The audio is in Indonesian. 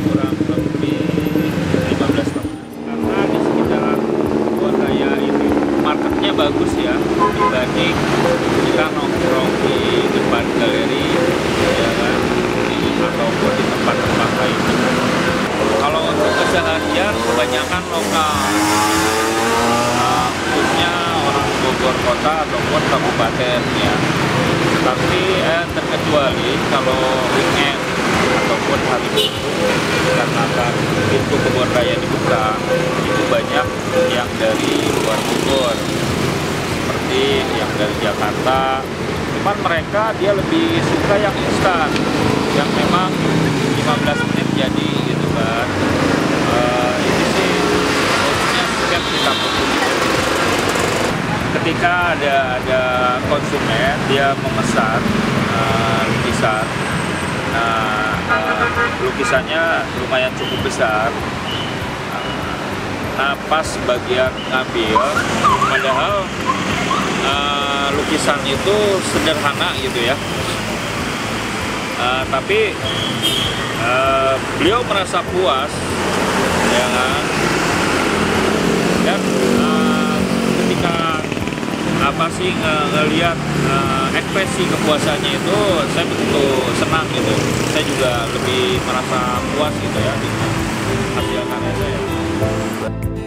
kurang lebih 15 tahun. Karena di ya, marketnya bagus ya kita nongkrong di depan galeri ya kan? Ataupun di tempat-tempat lain. Kalau untuk kesehatan kebanyakan lokal. Nah, khususnya orang Bogor kota ataupun kabupaten ya. Tapi eh, terkecuali kalau dibuka itu banyak yang dari luar Bogor. Seperti yang dari Jakarta. Cuman mereka dia lebih suka yang instan. Yang memang 15 menit jadi gitu kan. Uh, ini sih setiap kita ketika ada ada konsumen dia memesan uh, lukisan. Nah uh, lukisannya lumayan cukup besar nah pas bagian ngambil. Padahal uh, lukisan itu sederhana gitu ya. Uh, tapi uh, beliau merasa puas ya kan? Dan uh, ketika apa sih nge ngelihat uh, ekspresi kepuasannya itu saya begitu senang gitu. Saya juga lebih merasa puas gitu ya dengan hasil karya saya Bye.